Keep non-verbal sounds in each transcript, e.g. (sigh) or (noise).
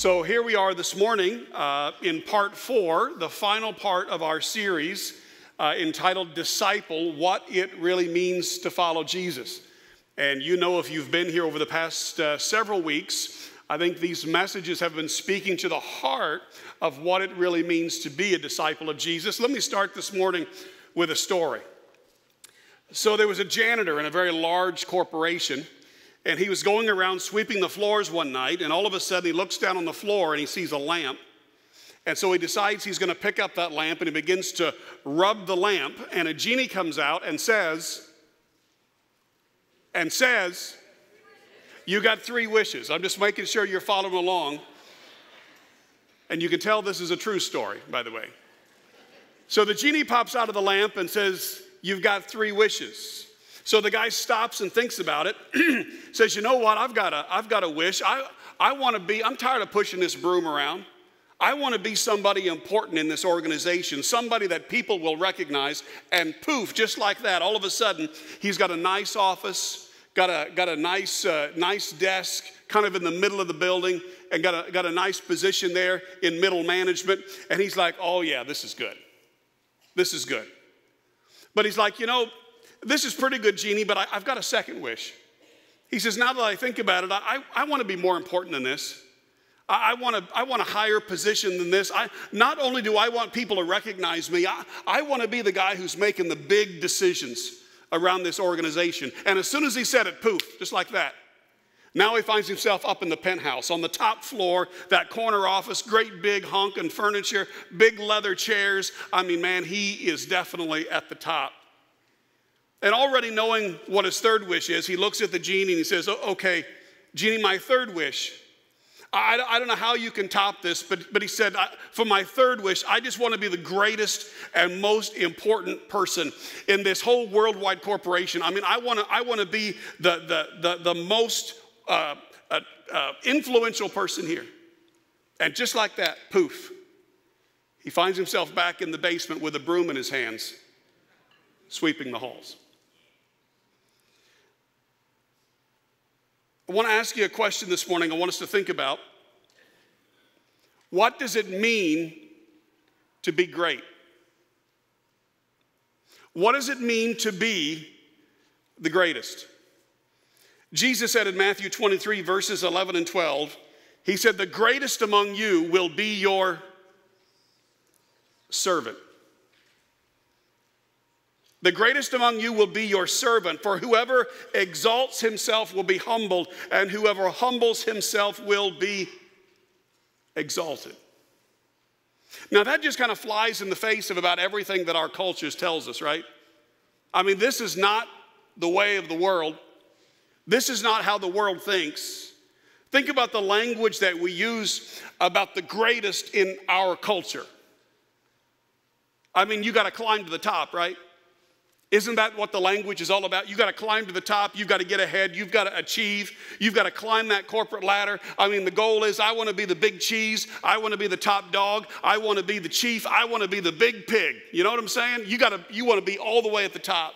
So here we are this morning uh, in part four, the final part of our series uh, entitled Disciple What It Really Means to Follow Jesus. And you know, if you've been here over the past uh, several weeks, I think these messages have been speaking to the heart of what it really means to be a disciple of Jesus. Let me start this morning with a story. So, there was a janitor in a very large corporation and he was going around sweeping the floors one night, and all of a sudden he looks down on the floor and he sees a lamp. And so he decides he's going to pick up that lamp and he begins to rub the lamp. And a genie comes out and says, and says, You got three wishes. I'm just making sure you're following along. And you can tell this is a true story, by the way. So the genie pops out of the lamp and says, You've got three wishes. So the guy stops and thinks about it, (clears throat) says, You know what? I've got a, I've got a wish. I, I want to be, I'm tired of pushing this broom around. I want to be somebody important in this organization, somebody that people will recognize. And poof, just like that, all of a sudden, he's got a nice office, got a, got a nice, uh, nice desk kind of in the middle of the building, and got a, got a nice position there in middle management. And he's like, oh, yeah, this is good. This is good. But he's like, you know, this is pretty good, Genie, but I, have got a second wish. He says, Now that I think about it, I, I want to be more important than this. I, I want, a, I want a higher position than this. I, not only do I want people to recognize me, I, I want to be the guy who's making the big decisions around this organization. And as soon as he said it, poof, just like that. Now he finds himself up in the penthouse on the top floor, that corner office, great big honking furniture, big leather chairs. I mean, man, he is definitely at the top. And already knowing what his third wish is, he looks at the genie and he says, Okay, genie, my third wish. I, I don't know how you can top this, but, but he said, For my third wish, I just want to be the greatest and most important person in this whole worldwide corporation. I mean, I want to, I want to be the, the, the, the most uh, uh, uh, influential person here. And just like that, poof, he finds himself back in the basement with a broom in his hands, sweeping the halls. I want to ask you a question this morning I want us to think about. What does it mean to be great? What does it mean to be the greatest? Jesus said in Matthew 23, verses 11 and 12, He said, The greatest among you will be your servant. The greatest among you will be your servant, for whoever exalts himself will be humbled, and whoever humbles himself will be exalted. Now, that just kind of flies in the face of about everything that our culture tells us, right? I mean, this is not the way of the world. This is not how the world thinks. Think about the language that we use about the greatest in our culture. I mean, you got to climb to the top, right? Isn't that what the language is all about? You've got to climb to the top, you've got to get ahead, you've got to achieve, you've got to climb that corporate ladder. I mean, the goal is I want to be the big cheese, I want to be the top dog, I want to be the chief, I want to be the big pig. You know what I'm saying? You got to you want to be all the way at the top.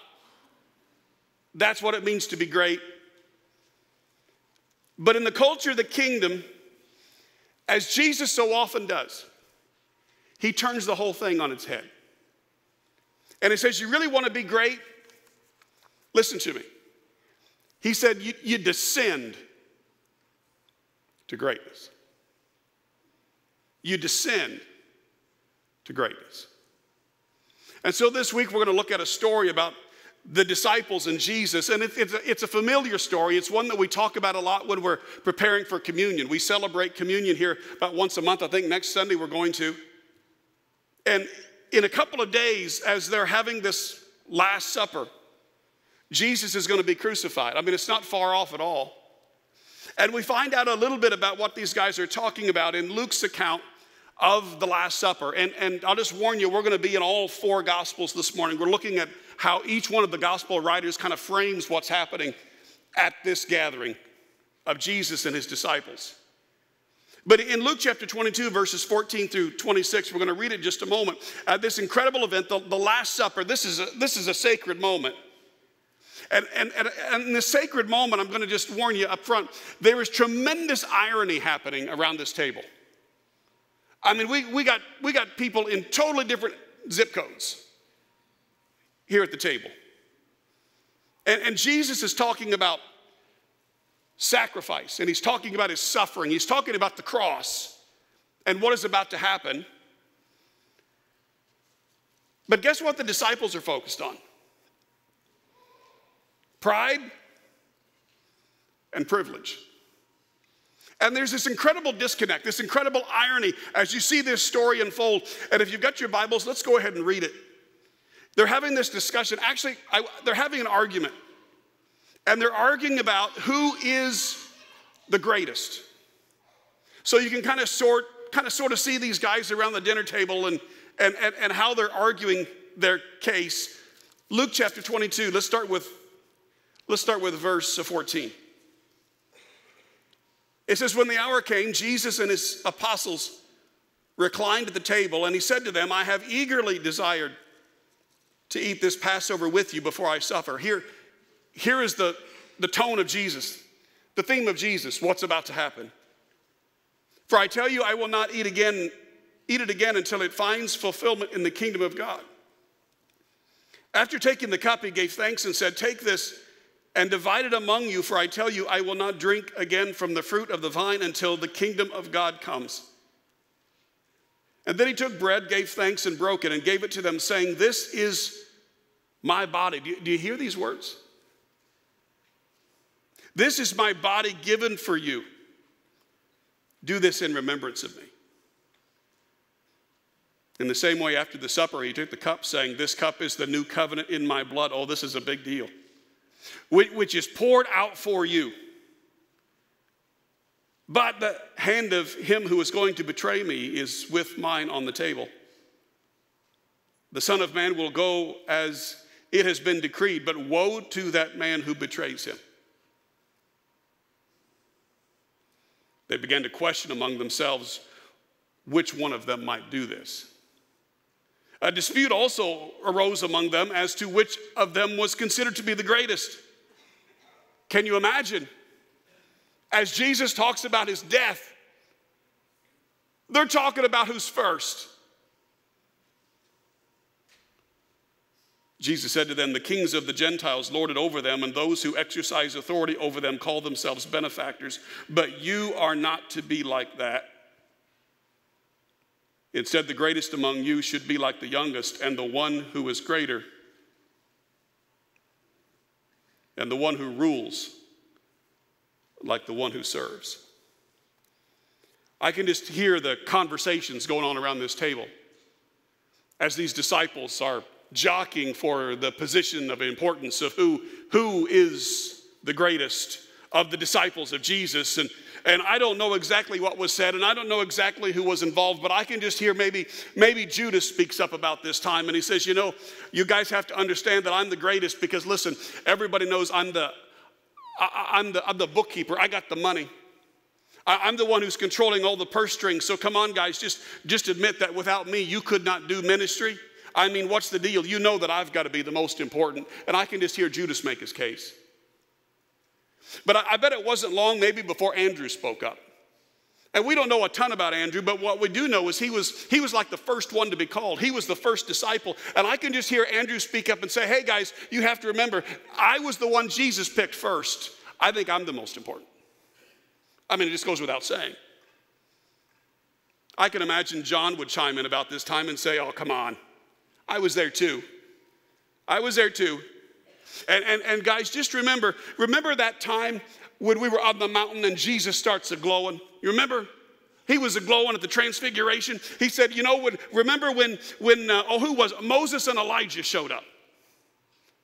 That's what it means to be great. But in the culture of the kingdom, as Jesus so often does, he turns the whole thing on its head. And he says, You really want to be great? Listen to me. He said, You, you descend to greatness. You descend to greatness. And so this week we're going to look at a story about the disciples and Jesus. And it's, a, it's, a, familiar story. It's one that we talk about a lot when we're preparing for communion. We celebrate communion here about once a month. I think next Sunday we're going to. And in a couple of days, as they're having this Last Supper, Jesus is going to be crucified. I mean, it's not far off at all. And we find out a little bit about what these guys are talking about in Luke's account of the Last Supper. And, and I'll just warn you, we're going to be in all four Gospels this morning. We're looking at how each one of the Gospel writers kind of frames what's happening at this gathering of Jesus and his disciples. But in Luke chapter 22, verses 14 through 26, we're going to read it just a moment. At this incredible event, the, the Last Supper, this is, a, this is a sacred moment. And, and, and, and in this sacred moment, I'm going to just warn you up front there is tremendous irony happening around this table. I mean, we, we, got, we got people in totally different zip codes here at the table. And, and Jesus is talking about sacrifice, and he's talking about his suffering, he's talking about the cross and what is about to happen. But guess what the disciples are focused on? Pride and privilege. And there's this incredible disconnect, this incredible irony as you see this story unfold. And if you've got your Bibles, let's go ahead and read it. They're having this discussion. Actually, I, they're having an argument. And they're arguing about who is the greatest. So you can kind of sort, kind of sort of see these guys around the dinner table and, and, and, and how they're arguing their case. Luke chapter 22, let's start with, let's start with verse 14. It says, When the hour came, Jesus and his apostles reclined at the table, and he said to them, I have eagerly desired to eat this Passover with you before I suffer. Here, here is the, the tone of Jesus, the theme of Jesus, what's about to happen. For I tell you, I will not eat again, eat it again until it finds fulfillment in the kingdom of God. After taking the cup, he gave thanks and said, Take this and divide it among you, for I tell you, I will not drink again from the fruit of the vine until the kingdom of God comes. And then he took bread, gave thanks, and broke it, and gave it to them, saying, This is my body. Do you, do you hear these words? This is my body given for you. Do this in remembrance of me. In the same way, after the supper, he took the cup, saying, This cup is the new covenant in my blood. Oh, this is a big deal, which is poured out for you. But the hand of him who is going to betray me is with mine on the table. The Son of Man will go as it has been decreed, but woe to that man who betrays him. They began to question among themselves which one of them might do this. A dispute also arose among them as to which of them was considered to be the greatest. Can you imagine? As Jesus talks about his death, they're talking about who's first. Jesus said to them, The kings of the Gentiles lord it over them, and those who exercise authority over them call themselves benefactors. But you are not to be like that. Instead, the greatest among you should be like the youngest, and the one who is greater, and the one who rules like the one who serves. I can just hear the conversations going on around this table as these disciples are jockeying for the position of importance of who, who is the greatest of the disciples of Jesus. And, and I don't know exactly what was said, and I don't know exactly who was involved, but I can just hear maybe, maybe Judas speaks up about this time and he says, You know, you guys have to understand that I'm the greatest because listen, everybody knows I'm the, I, am the, I'm the bookkeeper, I got the money. I, I'm the one who's controlling all the purse strings. So come on, guys, just, just admit that without me, you could not do ministry. I mean, what's the deal? You know that I've got to be the most important. And I can just hear Judas make his case. But I, I bet it wasn't long, maybe before Andrew spoke up. And we don't know a ton about Andrew, but what we do know is he was, he was like the first one to be called. He was the first disciple. And I can just hear Andrew speak up and say, hey guys, you have to remember, I was the one Jesus picked first. I think I'm the most important. I mean, it just goes without saying. I can imagine John would chime in about this time and say, oh, come on. I was there too. I was there too. And, and, and guys, just remember, remember that time when we were on the mountain and Jesus starts a glowing? You remember? He was a glowing at the transfiguration. He said, you know, when, remember when, when uh, oh, who was Moses and Elijah showed up?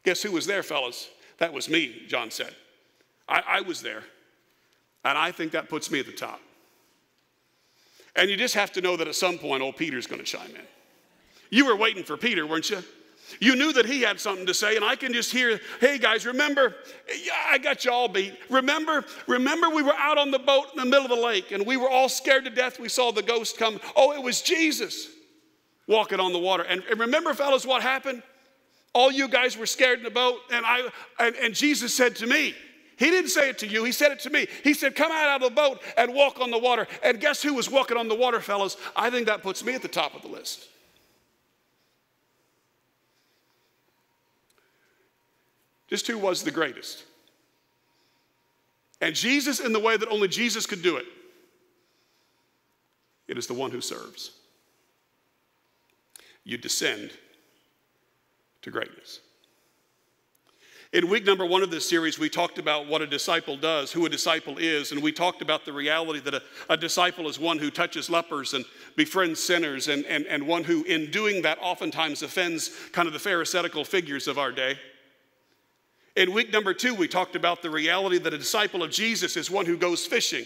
Guess who was there, fellas? That was me, John said. I, I was there. And I think that puts me at the top. And you just have to know that at some point, old Peter's going to chime in. You were waiting for Peter, weren't you? You knew that he had something to say, and I can just hear, hey guys, remember, yeah, I got you all beat. Remember, remember we were out on the boat in the middle of the lake and we were all scared to death. We saw the ghost come. Oh, it was Jesus walking on the water. And, and remember, fellas, what happened? All you guys were scared in the boat, and I and, and Jesus said to me, he didn't say it to you, he said it to me. He said, Come out of the boat and walk on the water. And guess who was walking on the water, fellas? I think that puts me at the top of the list. Just who was the greatest? And Jesus, in the way that only Jesus could do it, it is the one who serves. You descend to greatness. In week number one of this series, we talked about what a disciple does, who a disciple is, and we talked about the reality that a, a, disciple is one who touches lepers and befriends sinners, and, and, and one who, in doing that, oftentimes offends kind of the Pharisaical figures of our day. In week number two, we talked about the reality that a disciple of Jesus is one who goes fishing.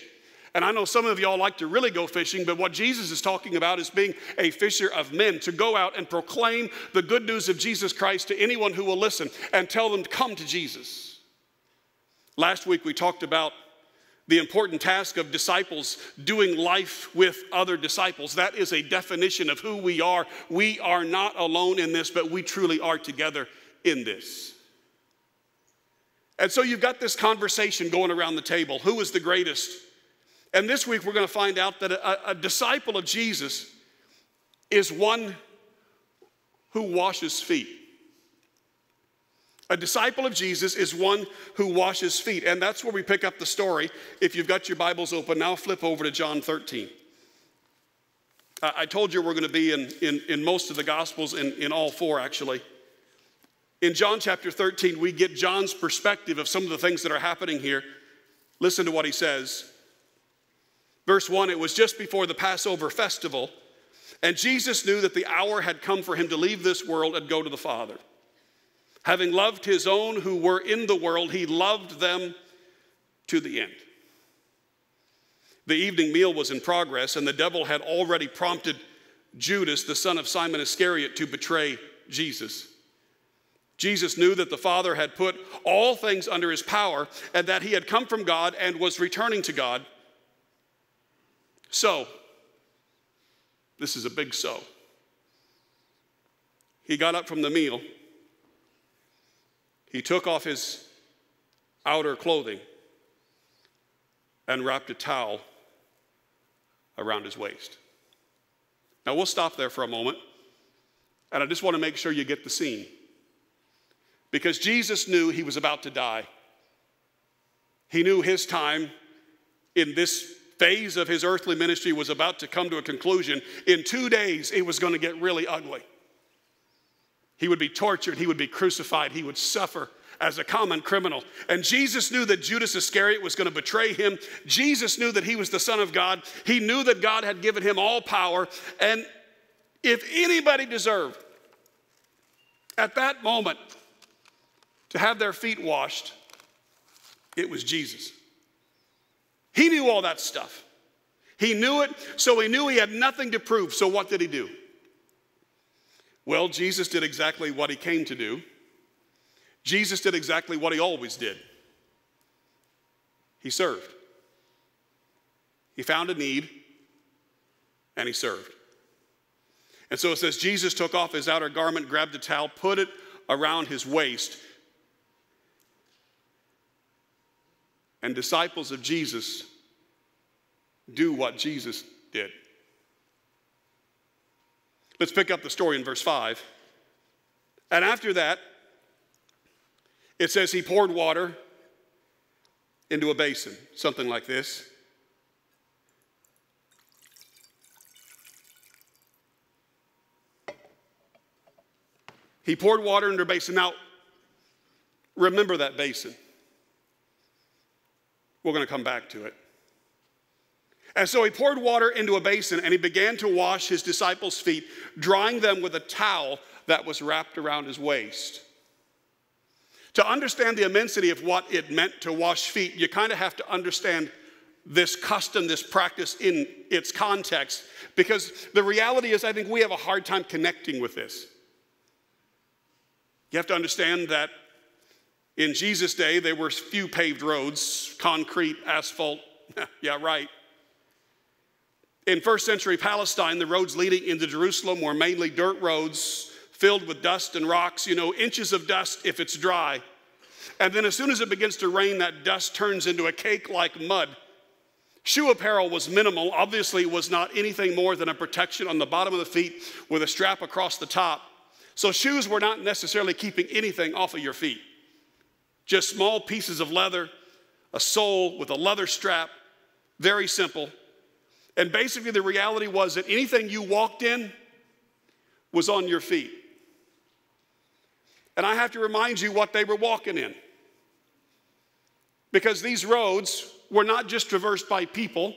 And I know some of y'all like to really go fishing, but what Jesus is talking about is being a fisher of men, to go out and proclaim the good news of Jesus Christ to anyone who will listen and tell them to come to Jesus. Last week, we talked about the important task of disciples doing life with other disciples. That is a definition of who we are. We are not alone in this, but we truly are together in this. And so you've got this conversation going around the table who is the greatest? And this week we're going to find out that a, a disciple of Jesus is one who washes feet. A disciple of Jesus is one who washes feet. And that's where we pick up the story. If you've got your Bibles open, now flip over to John 13. I told you we're going to be in, in, in most of the Gospels, in, in all four actually. In John chapter 13, we get John's perspective of some of the things that are happening here. Listen to what he says. Verse 1 It was just before the Passover festival, and Jesus knew that the hour had come for him to leave this world and go to the Father. Having loved his own who were in the world, he loved them to the end. The evening meal was in progress, and the devil had already prompted Judas, the son of Simon Iscariot, to betray Jesus. Jesus knew that the Father had put all things under his power and that he had come from God and was returning to God. So, this is a big so. He got up from the meal. He took off his outer clothing and wrapped a towel around his waist. Now, we'll stop there for a moment, and I just want to make sure you get the scene because Jesus knew he was about to die. He knew his time in this phase of his earthly ministry was about to come to a conclusion. In two days, it was going to get really ugly. He would be tortured, he would be crucified, he would suffer as a common criminal. And Jesus knew that Judas Iscariot was going to betray him. Jesus knew that he was the Son of God. He knew that God had given him all power. And if anybody deserved at that moment to have their feet washed, it was Jesus. He knew all that stuff. He knew it, so he knew he had nothing to prove. So what did he do? Well, Jesus did exactly what he came to do. Jesus did exactly what he always did. He served. He found a need and he served. And so it says Jesus took off his outer garment, grabbed a towel, put it around his waist, and disciples of Jesus do what Jesus did. Let's pick up the story in verse 5. And after that, it says he poured water into a basin, something like this. He poured water into a basin. Now, remember that basin. We're going to come back to it. And so he poured water into a basin and he began to wash his disciples' feet, drying them with a towel that was wrapped around his waist. To understand the immensity of what it meant to wash feet, you kind of have to understand this custom, this practice in its context, because the reality is, I think we have a hard time connecting with this. You have to understand that in Jesus' day, there were few paved roads, concrete, asphalt. (laughs) yeah, right. In first century Palestine, the roads leading into Jerusalem were mainly dirt roads filled with dust and rocks, you know, inches of dust if it's dry. And then as soon as it begins to rain, that dust turns into a cake like mud. Shoe apparel was minimal. Obviously, it was not anything more than a protection on the bottom of the feet with a strap across the top. So, shoes were not necessarily keeping anything off of your feet. Just small pieces of leather, a sole with a leather strap, very simple. And basically, the reality was that anything you walked in was on your feet. And I have to remind you what they were walking in. Because these roads were not just traversed by people,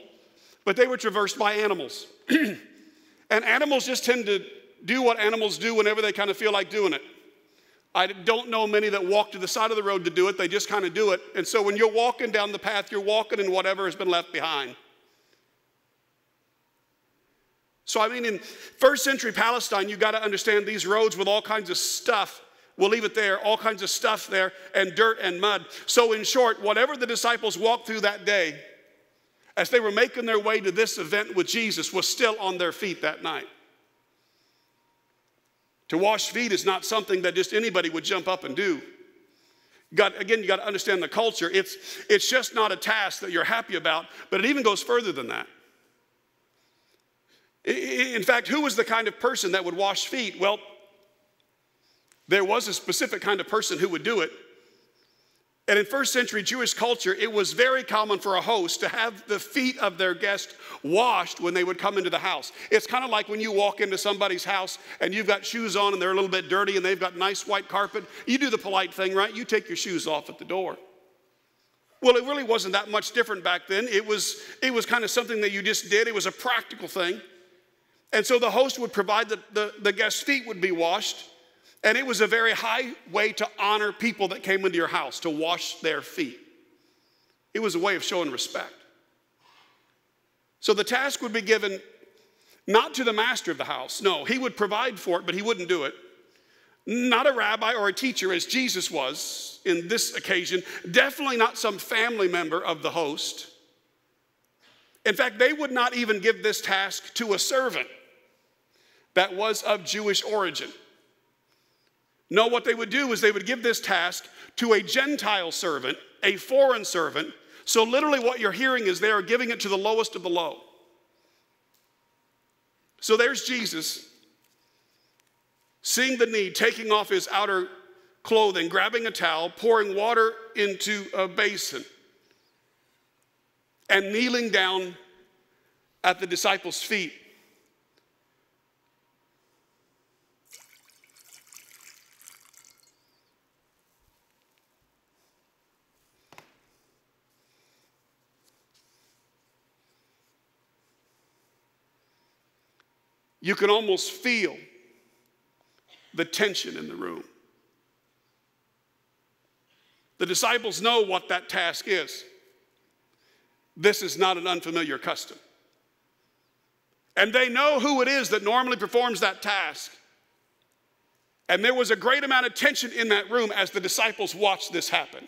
but they were traversed by animals. (clears throat) and animals just tend to do what animals do whenever they kind of feel like doing it. I don't know many that walk to the side of the road to do it, they just kind of do it. And so when you're walking down the path, you're walking in whatever has been left behind. So, I mean, in first century Palestine, you've got to understand these roads with all kinds of stuff. We'll leave it there, all kinds of stuff there, and dirt and mud. So, in short, whatever the disciples walked through that day, as they were making their way to this event with Jesus, was still on their feet that night. To wash feet is not something that just anybody would jump up and do. Got, again, you got to understand the culture. It's, it's just not a task that you're happy about, but it even goes further than that. In fact, who was the kind of person that would wash feet? Well, there was a specific kind of person who would do it. And in first century Jewish culture, it was very common for a host to have the feet of their guest washed when they would come into the house. It's kind of like when you walk into somebody's house and you've got shoes on and they're a little bit dirty and they've got nice white carpet. You do the polite thing, right? You take your shoes off at the door. Well, it really wasn't that much different back then. It was, it was kind of something that you just did, it was a practical thing. And so the host would provide that the, the guest's feet would be washed. And it was a very high way to honor people that came into your house, to wash their feet. It was a way of showing respect. So the task would be given not to the master of the house. No, he would provide for it, but he wouldn't do it. Not a rabbi or a teacher, as Jesus was in this occasion. Definitely not some family member of the host. In fact, they would not even give this task to a servant that was of Jewish origin. No, what they would do is they would give this task to a Gentile servant, a foreign servant. So, literally, what you're hearing is they are giving it to the lowest of the low. So, there's Jesus seeing the need, taking off his outer clothing, grabbing a towel, pouring water into a basin, and kneeling down at the disciples' feet You can almost feel the tension in the room. The disciples know what that task is. This is not an unfamiliar custom. And they know who it is that normally performs that task. And there was a great amount of tension in that room as the disciples watched this happen.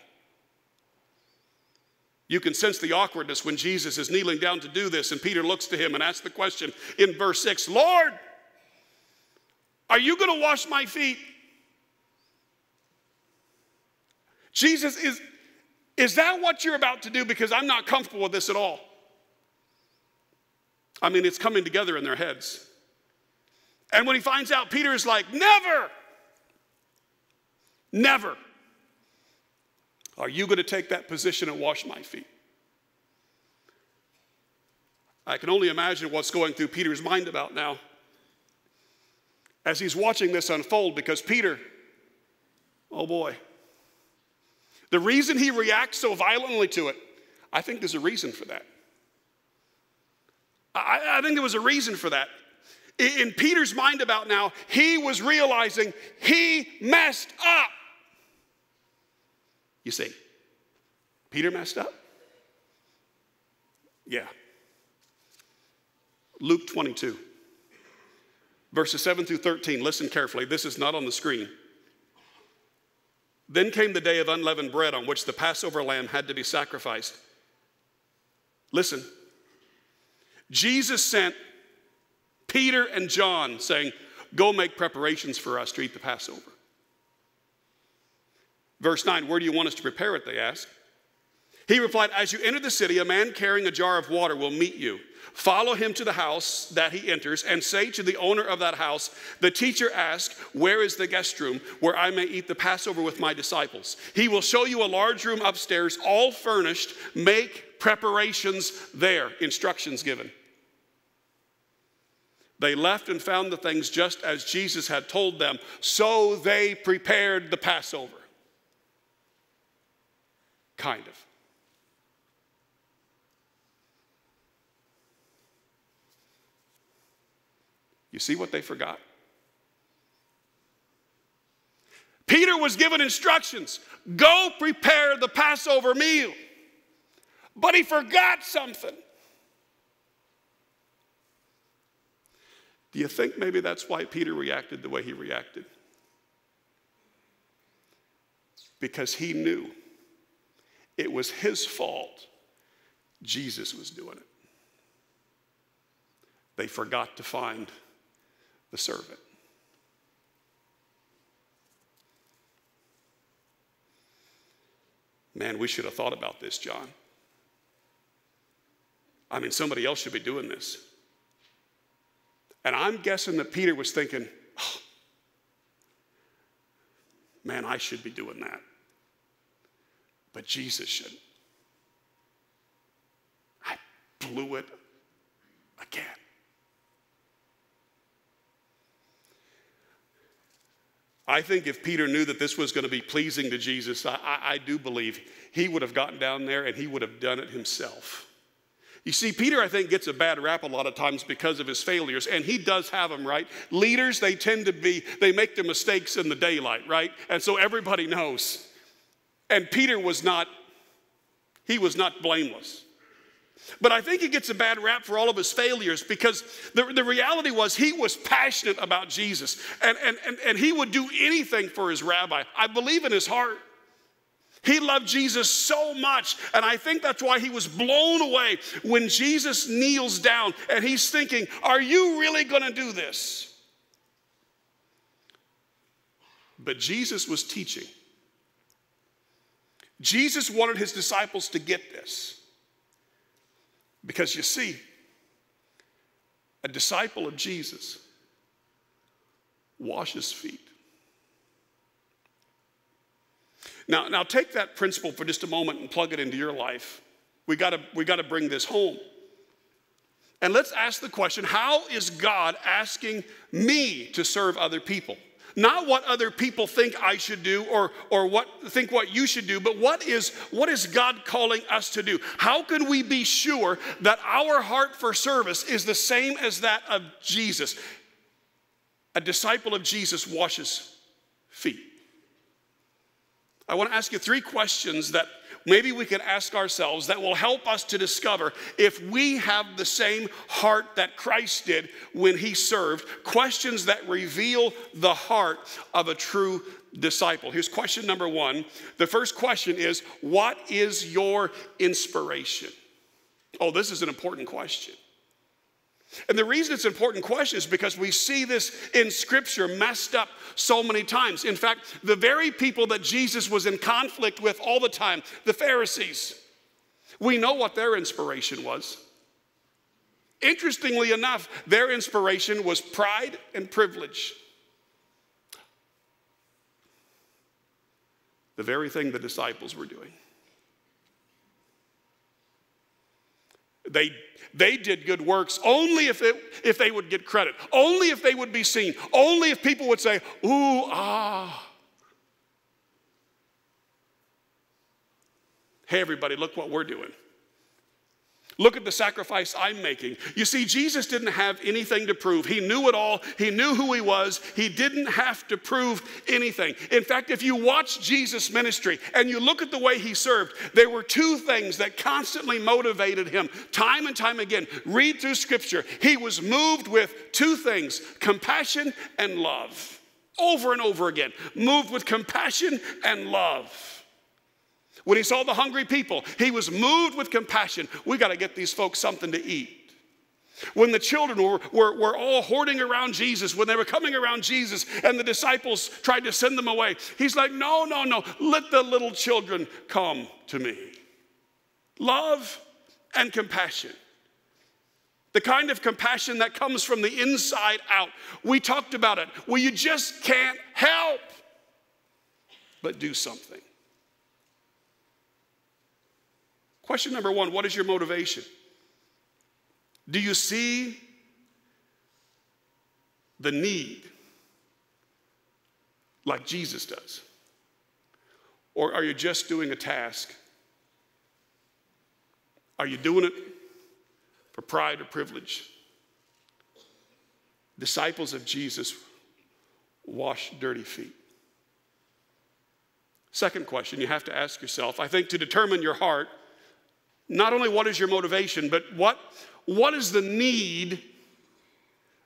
You can sense the awkwardness when Jesus is kneeling down to do this, and Peter looks to him and asks the question in verse 6 Lord, are you going to wash my feet? Jesus, is, is that what you're about to do? Because I'm not comfortable with this at all. I mean, it's coming together in their heads. And when he finds out, Peter is like, Never! Never. Are you going to take that position and wash my feet? I can only imagine what's going through Peter's mind about now as he's watching this unfold because Peter, oh boy, the reason he reacts so violently to it, I think there's a reason for that. I, I think there was a reason for that. In, in Peter's mind about now, he was realizing he messed up. You see, Peter messed up? Yeah. Luke 22, verses 7 through 13. Listen carefully. This is not on the screen. Then came the day of unleavened bread on which the Passover lamb had to be sacrificed. Listen. Jesus sent Peter and John saying, Go make preparations for us to eat the Passover. Verse 9, Where do you want us to prepare it? They asked. He replied, As you enter the city, a man carrying a jar of water will meet you. Follow him to the house that he enters and say to the owner of that house, The teacher asked, Where is the guest room where I may eat the Passover with my disciples? He will show you a large room upstairs, all furnished. Make preparations there. Instructions given. They left and found the things just as Jesus had told them, so they prepared the Passover. Kind of. You see what they forgot? Peter was given instructions go prepare the Passover meal. But he forgot something. Do you think maybe that's why Peter reacted the way he reacted? Because he knew it was his fault Jesus was doing it. They forgot to find the servant. Man, we should have thought about this, John. I mean, somebody else should be doing this. And I'm guessing that Peter was thinking, oh, man, I should be doing that. But Jesus shouldn't. I blew it again. I think if Peter knew that this was going to be pleasing to Jesus, I, I, I, do believe he would have gotten down there and he would have done it himself. You see, Peter, I think, gets a bad rap a lot of times because of his failures, and he does have them, right? Leaders, they tend to be, they make their mistakes in the daylight, right? And so everybody knows. And Peter was not, he was not blameless. But I think he gets a bad rap for all of his failures because the, the reality was he was passionate about Jesus and, and, and, and he would do anything for his rabbi. I believe in his heart. He loved Jesus so much, and I think that's why he was blown away when Jesus kneels down and he's thinking, Are you really going to do this? But Jesus was teaching. Jesus wanted his disciples to get this. Because you see, a disciple of Jesus washes feet. Now, now take that principle for just a moment and plug it into your life. We gotta, we gotta bring this home. And let's ask the question how is God asking me to serve other people? Not what other people think I should do or, or what think what you should do, but what is, what is God calling us to do? How can we be sure that our heart for service is the same as that of Jesus? A disciple of Jesus washes feet. I want to ask you three questions that maybe we can ask ourselves that will help us to discover if we have the same heart that Christ did when he served. Questions that reveal the heart of a true disciple. Here's question number one. The first question is What is your inspiration? Oh, this is an important question. And the reason it's an important question is because we see this in Scripture messed up so many times. In fact, the very people that Jesus was in conflict with all the time, the Pharisees, we know what their inspiration was. Interestingly enough, their inspiration was pride and privilege. The very thing the disciples were doing. They, they did good works only if, it, if they would get credit, only if they would be seen, only if people would say, ooh, ah. Hey, everybody, look what we're doing. Look at the sacrifice I'm making. You see, Jesus didn't have anything to prove. He knew it all. He knew who he was. He didn't have to prove anything. In fact, if you watch Jesus' ministry and you look at the way he served, there were two things that constantly motivated him time and time again. Read through scripture. He was moved with two things compassion and love. Over and over again. Moved with compassion and love. When he saw the hungry people, he was moved with compassion. We got to get these folks something to eat. When the children were, were, were all hoarding around Jesus, when they were coming around Jesus and the disciples tried to send them away, he's like, No, no, no, let the little children come to me. Love and compassion. The kind of compassion that comes from the inside out. We talked about it, Well, you just can't help but do something. Question number one What is your motivation? Do you see the need like Jesus does? Or are you just doing a task? Are you doing it for pride or privilege? Disciples of Jesus wash dirty feet. Second question you have to ask yourself I think to determine your heart, not only what is your motivation, but what, what is the need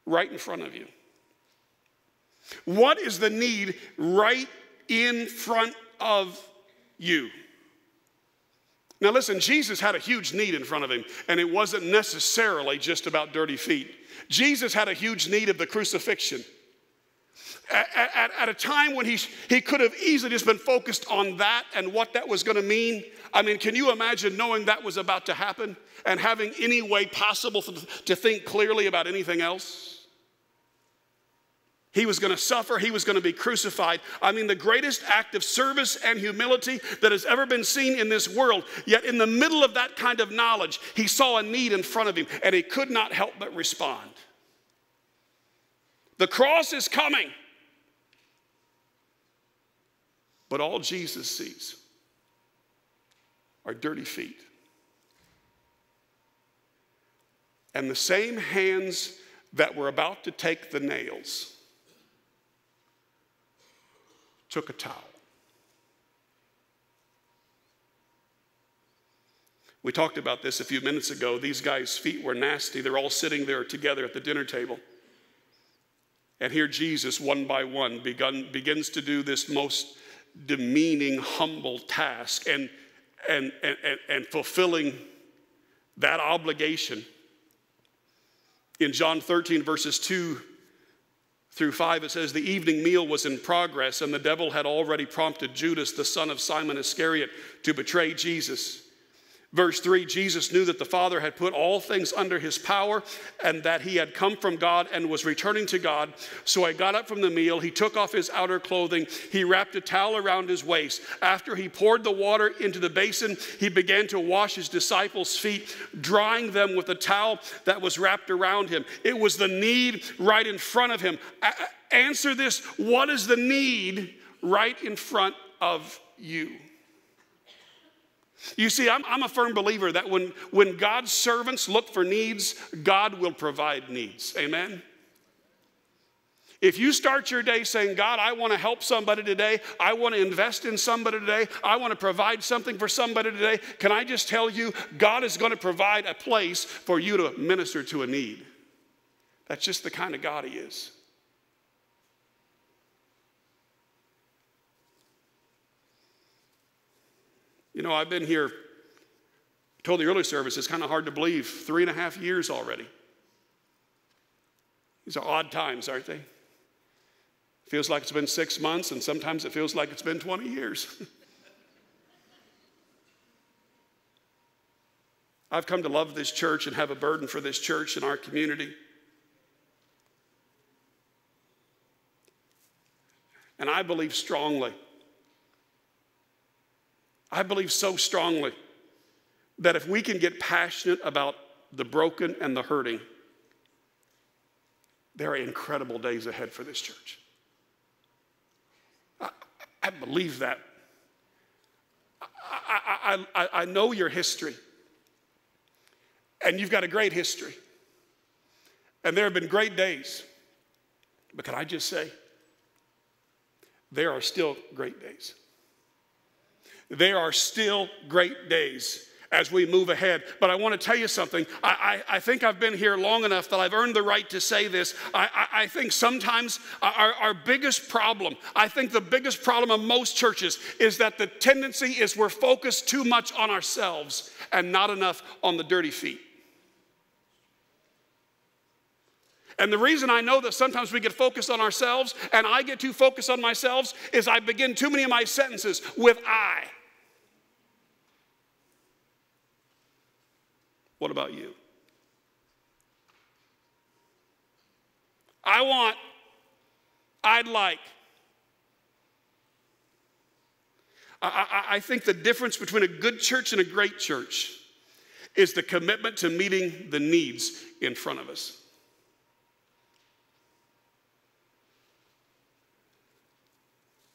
right in front of you? What is the need right in front of you? Now, listen, Jesus had a huge need in front of him, and it wasn't necessarily just about dirty feet. Jesus had a huge need of the crucifixion. At, at, at, a time when he, he could have easily just been focused on that and what that was going to mean. I mean, can you imagine knowing that was about to happen and having any way possible to think clearly about anything else? He was going to suffer. He was going to be crucified. I mean, the greatest act of service and humility that has ever been seen in this world. Yet, in the middle of that kind of knowledge, he saw a need in front of him and he could not help but respond. The cross is coming. But all Jesus sees are dirty feet. And the same hands that were about to take the nails took a towel. We talked about this a few minutes ago. These guys' feet were nasty. They're all sitting there together at the dinner table. And here Jesus, one by one, begun, begins to do this most demeaning, humble task and, and, and, and fulfilling that obligation. In John 13, verses 2 through 5, it says, The evening meal was in progress, and the devil had already prompted Judas, the son of Simon Iscariot, to betray Jesus. Verse 3 Jesus knew that the Father had put all things under his power and that he had come from God and was returning to God. So I got up from the meal. He took off his outer clothing. He wrapped a towel around his waist. After he poured the water into the basin, he began to wash his disciples' feet, drying them with a towel that was wrapped around him. It was the need right in front of him. A- answer this what is the need right in front of you? You see, I'm, I'm, a firm believer that when, when God's servants look for needs, God will provide needs. Amen? If you start your day saying, God, I want to help somebody today, I want to invest in somebody today, I want to provide something for somebody today, can I just tell you, God is going to provide a place for you to minister to a need. That's just the kind of God He is. You know, I've been here, told the early service, it's kind of hard to believe, three and a half years already. These are odd times, aren't they? Feels like it's been six months, and sometimes it feels like it's been 20 years. (laughs) I've come to love this church and have a burden for this church and our community. And I believe strongly I believe so strongly that if we can get passionate about the broken and the hurting, there are incredible days ahead for this church. I, I believe that. I, I, I, know your history, and you've got a great history. And there have been great days. But can I just say, there are still great days. There are still great days as we move ahead. But I want to tell you something. I, I, I, think I've been here long enough that I've earned the right to say this. I, I think sometimes our, our biggest problem, I think the biggest problem of most churches is that the tendency is we're focused too much on ourselves and not enough on the dirty feet. And the reason I know that sometimes we get focused on ourselves and I get too focused on myself is I begin too many of my sentences with I. What about you? I want, I'd like. I, I, I, think the difference between a good church and a great church is the commitment to meeting the needs in front of us.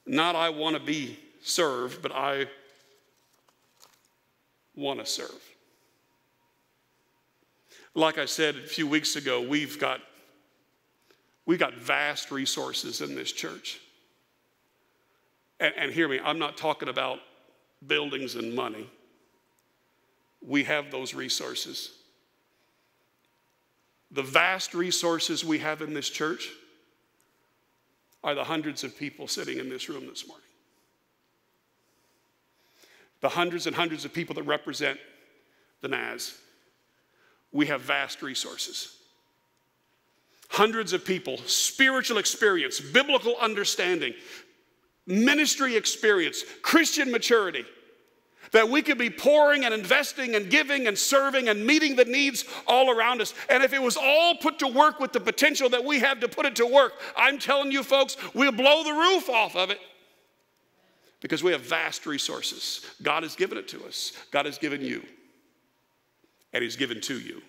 Not I want to be served, but I want to serve. Like I said a few weeks ago, we've got, we've got vast resources in this church. And, and hear me, I'm not talking about buildings and money. We have those resources. The vast resources we have in this church are the hundreds of people sitting in this room this morning. The hundreds and hundreds of people that represent the Naz. We have vast resources. Hundreds of people, spiritual experience, biblical understanding, ministry experience, Christian maturity that we could be pouring and investing and giving and serving and meeting the needs all around us. And if it was all put to work with the potential that we have to put it to work, I'm telling you folks, we'll blow the roof off of it because we have vast resources. God has given it to us, God has given you, and He's given to you.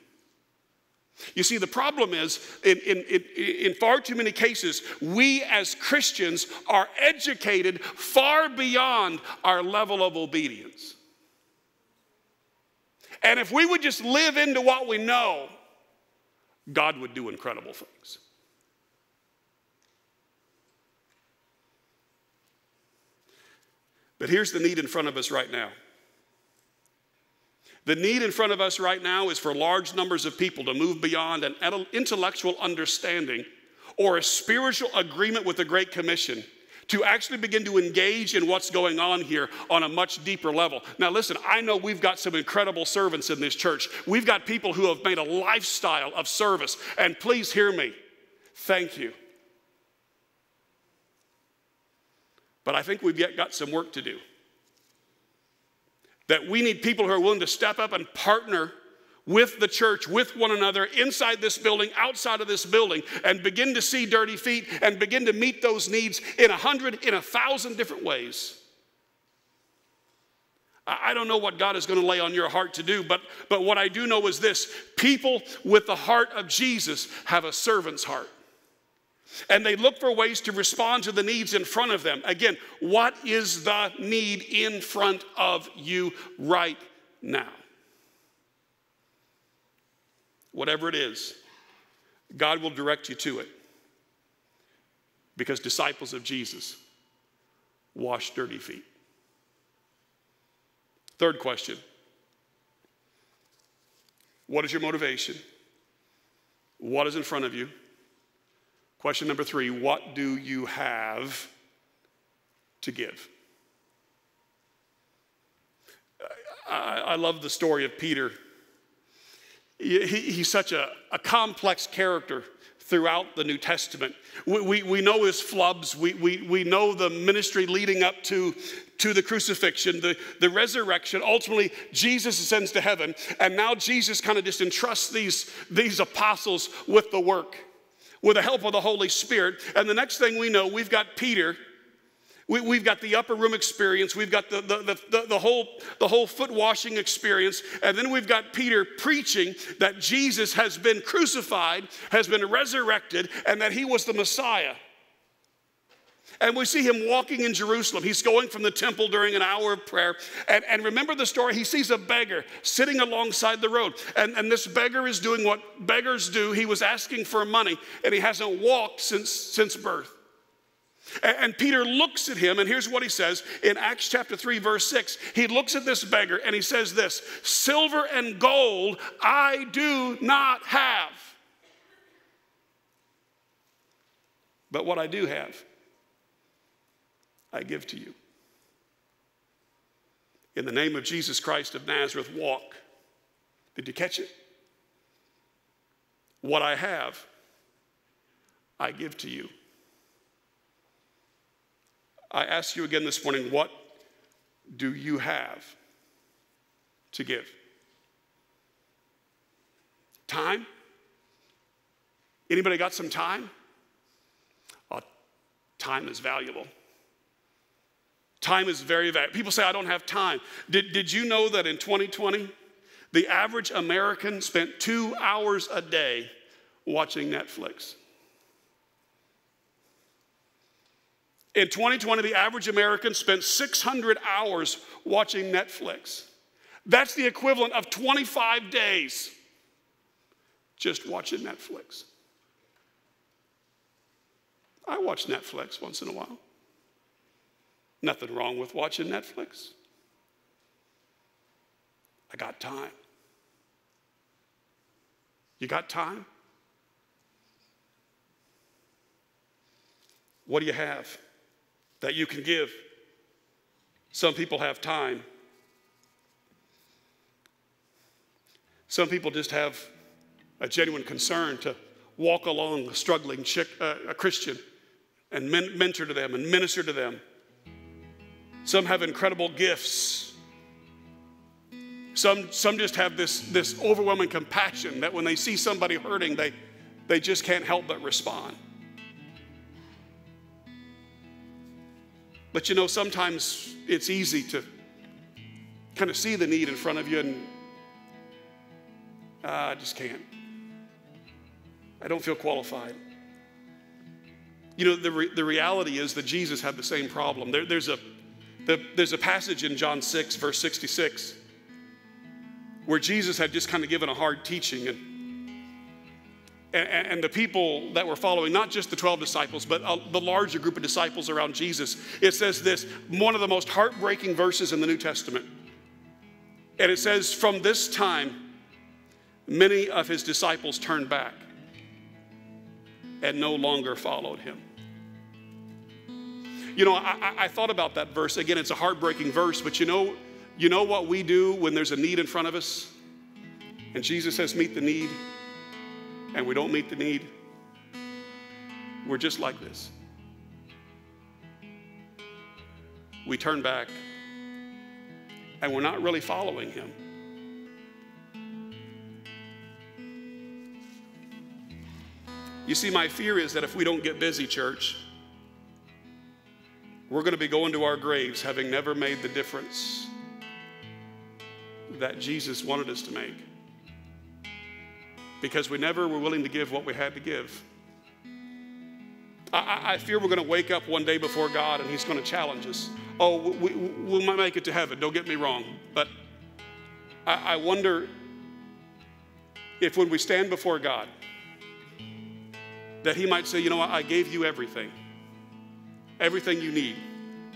You see, the problem is, in, in, in, in, far too many cases, we as Christians are educated far beyond our level of obedience. And if we would just live into what we know, God would do incredible things. But here's the need in front of us right now. The need in front of us right now is for large numbers of people to move beyond an intellectual understanding or a spiritual agreement with the Great Commission to actually begin to engage in what's going on here on a much deeper level. Now, listen, I know we've got some incredible servants in this church. We've got people who have made a lifestyle of service, and please hear me. Thank you. But I think we've yet got some work to do that we need people who are willing to step up and partner with the church, with one another, inside this building, outside of this building, and begin to see dirty feet and begin to meet those needs in a hundred, in a thousand different ways. I don't know what God is going to lay on your heart to do, but, but what I do know is this people with the heart of Jesus have a servant's heart and they look for ways to respond to the needs in front of them. Again, what is the need in front of you right now? Whatever it is, God will direct you to it. Because disciples of Jesus wash dirty feet. Third question What is your motivation? What is in front of you? Question number three What do you have to give? I, I love the story of Peter. He, he's such a, a complex character throughout the New Testament. We, we, we, know his flubs, we, we, we know the ministry leading up to, to the crucifixion, the, the resurrection. Ultimately, Jesus ascends to heaven, and now Jesus kind of just entrusts these, these apostles with the work with the help of the Holy Spirit. And the next thing we know, we've got Peter. We, have got the upper room experience. We've got the, the, the, the, whole, the whole foot washing experience. And then we've got Peter preaching that Jesus has been crucified, has been resurrected, and that he was the Messiah. And we see him walking in Jerusalem. He's going from the temple during an hour of prayer. And, and remember the story? He sees a beggar sitting alongside the road. And, and this beggar is doing what beggars do. He was asking for money, and he hasn't walked since, since birth. And, and Peter looks at him, and here's what he says in Acts chapter 3, verse 6. He looks at this beggar and he says this Silver and gold I do not have. But what I do have, I give to you. In the name of Jesus Christ of Nazareth, walk. Did you catch it? What I have, I give to you. I ask you again this morning, what do you have to give? Time? Anybody got some time? Oh, time is valuable. Time is very valuable. People say, I don't have time. Did, did you know that in 2020, the average American spent two hours a day watching Netflix? In 2020, the average American spent 600 hours watching Netflix. That's the equivalent of 25 days just watching Netflix. I watch Netflix once in a while. Nothing wrong with watching Netflix. I got time. You got time? What do you have that you can give? Some people have time. Some people just have a genuine concern to walk along a struggling chick, uh, a Christian and men- mentor to them and minister to them. Some have incredible gifts. Some, some just have this, this overwhelming compassion that when they see somebody hurting, they, they just can't help but respond. But you know, sometimes it's easy to kind of see the need in front of you and uh, I just can't. I don't feel qualified. You know, the, re- the reality is that Jesus had the same problem. There, there's, a, the, there's a passage in John 6, verse 66, where Jesus had just kind of given a hard teaching. And, and, and the people that were following, not just the 12 disciples, but uh, the larger group of disciples around Jesus, it says this one of the most heartbreaking verses in the New Testament. And it says, From this time, many of his disciples turned back and no longer followed him. You know, I, I, thought about that verse. Again, it's a heartbreaking verse, but you know, you know what we do when there's a need in front of us? And Jesus says, meet the need, and we don't meet the need. We're just like this. We turn back, and we're not really following him. You see, my fear is that if we don't get busy, church, we're going to be going to our graves having never made the difference that Jesus wanted us to make. Because we never were willing to give what we had to give. I, I fear we're going to wake up one day before God and He's going to challenge us. Oh, we, we might make it to heaven, don't get me wrong. But I, I wonder if when we stand before God, that he might say, You know what? I gave you everything, everything you need.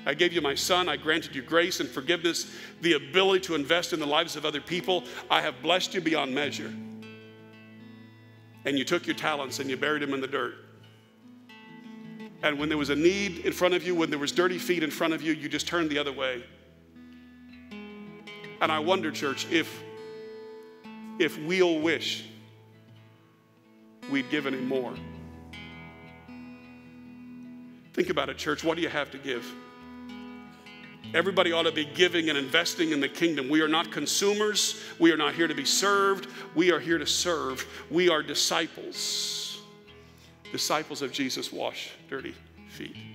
I gave you my son. I granted you grace and forgiveness, the ability to invest in the lives of other people. I have blessed you beyond measure. And you took your talents and you buried them in the dirt. And when there was a need in front of you, when there was dirty feet in front of you, you just turned the other way. And I wonder, church, if if we'll wish we'd given him more. Think about it, church. What do you have to give? Everybody ought to be giving and investing in the kingdom. We are not consumers. We are not here to be served. We are here to serve. We are disciples. Disciples of Jesus wash dirty feet.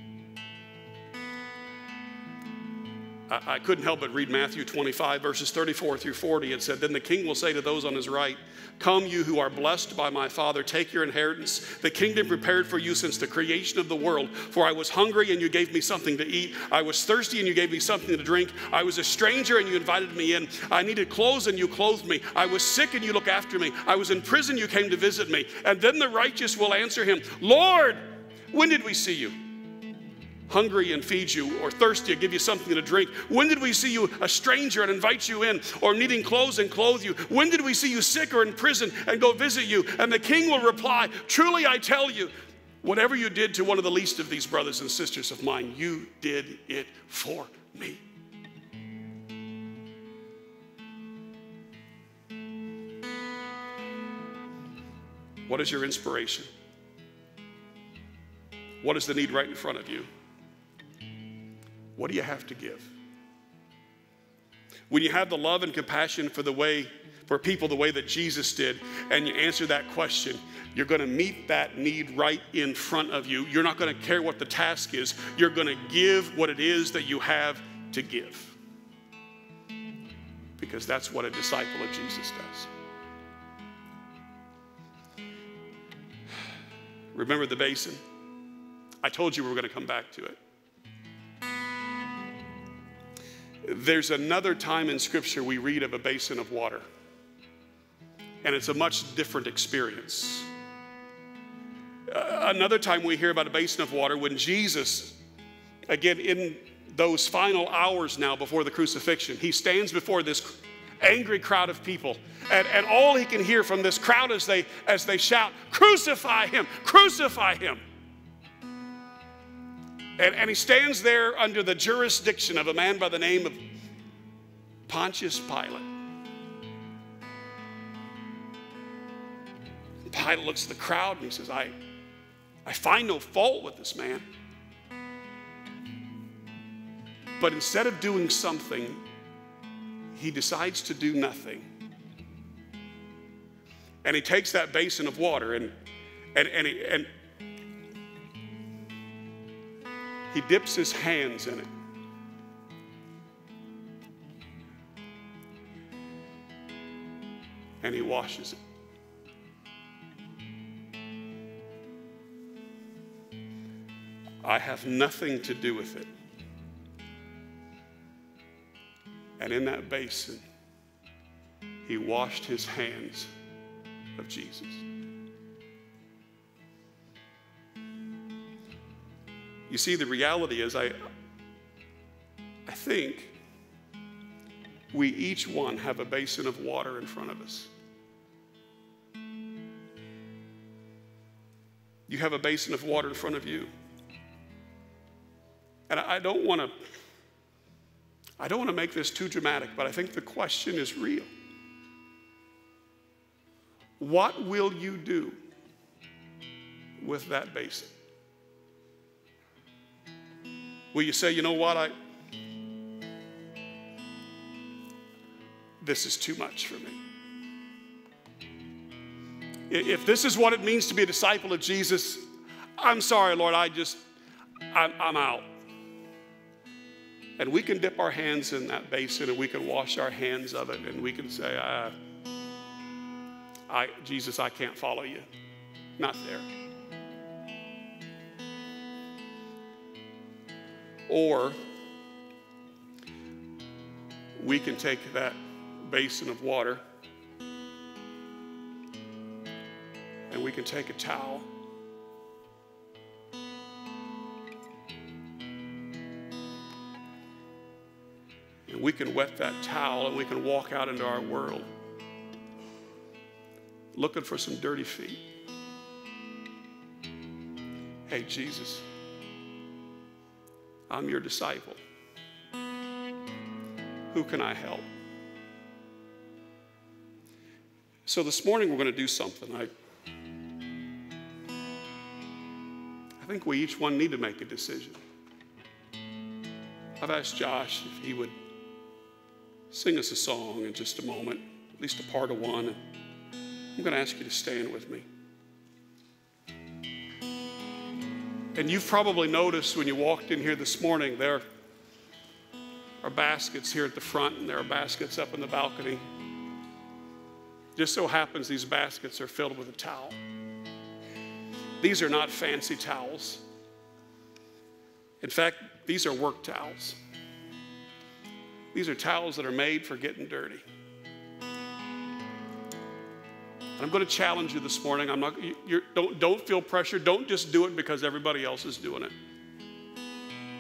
I, couldn't help but read Matthew 25, verses 34 through 40. It said, Then the king will say to those on his right, Come, you who are blessed by my Father, take your inheritance, the kingdom prepared for you since the creation of the world. For I was hungry and you gave me something to eat. I was thirsty and you gave me something to drink. I was a stranger and you invited me in. I needed clothes and you clothed me. I was sick and you looked after me. I was in prison, you came to visit me. And then the righteous will answer him, Lord, when did we see you? Hungry and feed you, or thirsty and give you something to drink? When did we see you a stranger and invite you in, or needing clothes and clothe you? When did we see you sick or in prison and go visit you? And the king will reply, Truly I tell you, whatever you did to one of the least of these brothers and sisters of mine, you did it for me. What is your inspiration? What is the need right in front of you? What do you have to give? When you have the love and compassion for the way for people the way that Jesus did and you answer that question, you're going to meet that need right in front of you. You're not going to care what the task is. You're going to give what it is that you have to give. Because that's what a disciple of Jesus does. Remember the basin? I told you we were going to come back to it. There's another time in Scripture we read of a basin of water, and it's a much different experience. Uh, another time we hear about a basin of water when Jesus, again, in those final hours now before the crucifixion, he stands before this angry crowd of people. And, and all he can hear from this crowd as they, as they shout, Crucify him! Crucify him! And, and he stands there under the jurisdiction of a man by the name of Pontius Pilate. Pilate looks at the crowd and he says, I, I find no fault with this man. But instead of doing something, he decides to do nothing. And he takes that basin of water and, and, and, he, and he dips his hands in it. And he washes it. I have nothing to do with it. And in that basin, he washed his hands of Jesus. You see, the reality is, I, I think we each one have a basin of water in front of us. You have a basin of water in front of you. And I don't want to I don't want to make this too dramatic, but I think the question is real. What will you do with that basin? Will you say, you know what, I this is too much for me. If this is what it means to be a disciple of Jesus, I'm sorry, Lord, I just, I'm, I'm out. And we can dip our hands in that basin and we can wash our hands of it and we can say, uh, I, Jesus, I can't follow you. Not there. Or we can take that basin of water and we can take a towel And we can wet that towel and we can walk out into our world looking for some dirty feet. Hey, Jesus, I'm your disciple. Who can I help? So this morning we're going to do something. I, I think we each one need to make a decision. I've asked Josh if he would sing us a song in just a moment, at least a part of one. I'm going to ask you to stand with me. And you've probably noticed when you walked in here this morning, there are baskets here at the front and there are baskets up in the balcony. Just so happens these baskets are filled with a towel. These are not fancy towels. In fact, these are work towels. These are towels that are made for getting dirty. And I'm going to challenge you this morning. I'm not, don't, don't feel pressure. Don't just do it because everybody else is doing it.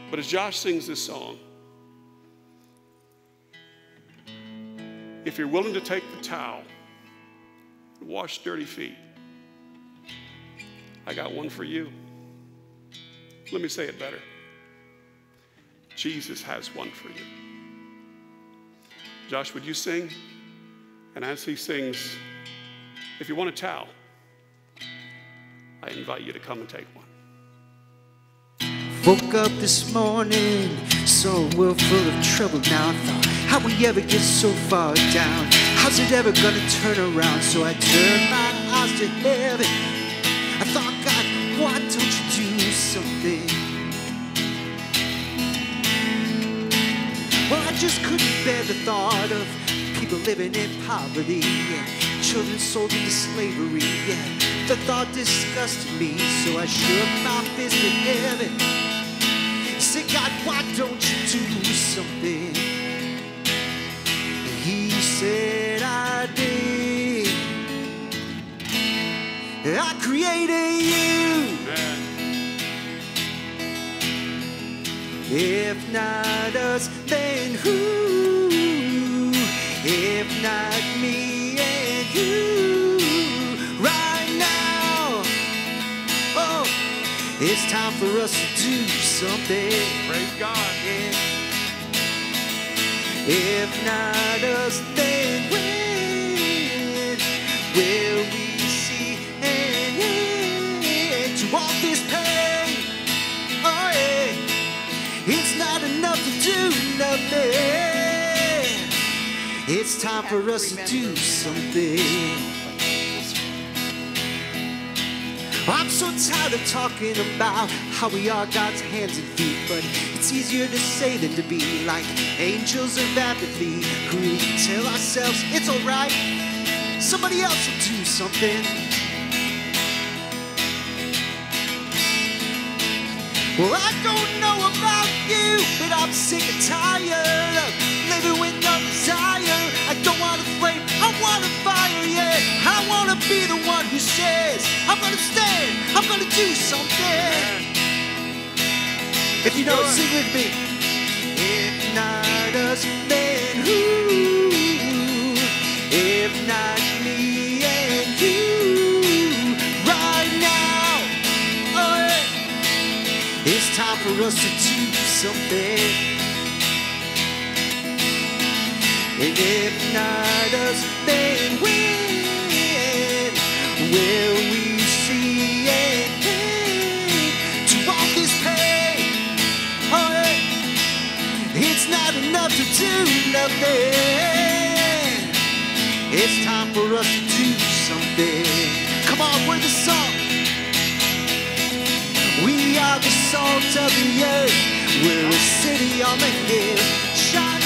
But as Josh sings this song, if you're willing to take the towel and wash dirty feet, I got one for you. Let me say it better Jesus has one for you. Josh, would you sing? And as he sings, if you want a towel, I invite you to come and take one. Woke up this morning, saw a world full of trouble now. I thought, how we ever get so far down? How's it ever gonna turn around? So I turned my eyes to heaven. I thought, God, why don't you do something? Well, I just couldn't bear the thought of people living in poverty children sold into slavery. Yeah, the thought disgusted me, so I shook my fist at heaven said, God, why don't you do something? He said, I did. I created you. If not us, then who? If not me it's time for us to do something. Praise God. Yeah. If not us, then when will we see an end to all this pain? Oh yeah, it's not enough to do nothing. It's time for us to do something. I'm so tired of talking about how we are God's hands and feet, but it's easier to say than to be like angels of apathy who tell ourselves it's alright, somebody else will do something. Well, I don't know about you, but I'm sick and tired of living with no desire. Be the one who says, I'm going to stand, I'm to do something. If you don't sing with me, if not us, then who? If not me and you, right now, oh yeah. it's time for us to do something. And if not us, then when will we see to all this pain? Oh, it's not enough to do nothing. It's time for us to do something. Come on, we're the salt. We are the salt of the earth. We're a city on the hill. Shine,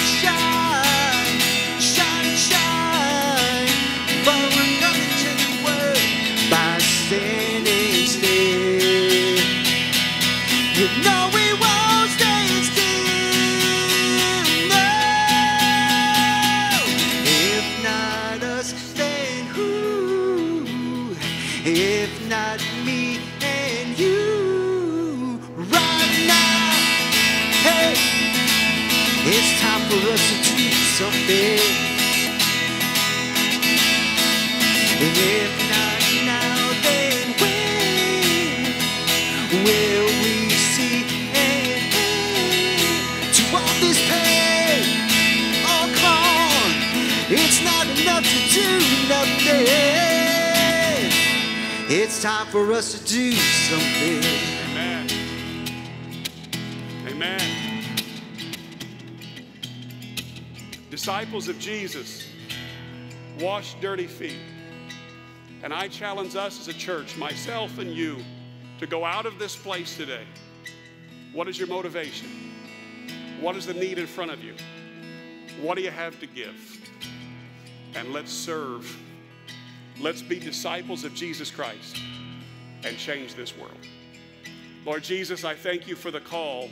time for us to do something. Amen. Amen. Disciples of Jesus wash dirty feet. And I challenge us as a church, myself and you, to go out of this place today. What is your motivation? What is the need in front of you? What do you have to give? And let's serve. Let's be disciples of Jesus Christ and change this world. Lord Jesus, I thank you for the call.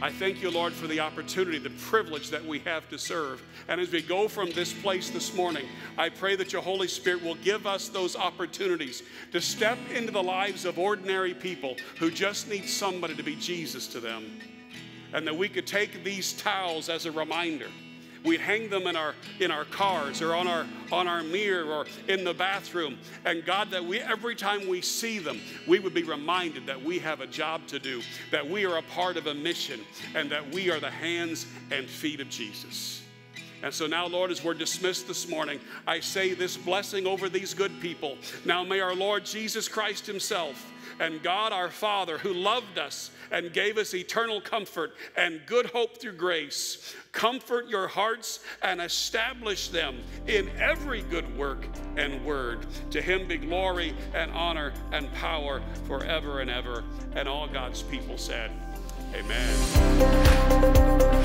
I thank you, Lord, for the opportunity, the privilege that we have to serve. And as we go from this place this morning, I pray that your Holy Spirit will give us those opportunities to step into the lives of ordinary people who just need somebody to be Jesus to them. And that we could take these towels as a reminder we'd hang them in our in our cars or on our on our mirror or in the bathroom and god that we every time we see them we would be reminded that we have a job to do that we are a part of a mission and that we are the hands and feet of jesus And so now, Lord, as we're dismissed this morning, I say this blessing over these good people. Now may our Lord Jesus Christ Himself and God our Father, who loved us and gave us eternal comfort and good hope through grace, comfort your hearts and establish them in every good work and word. To him be glory and honor and power forever and ever. And all God's people said, Amen.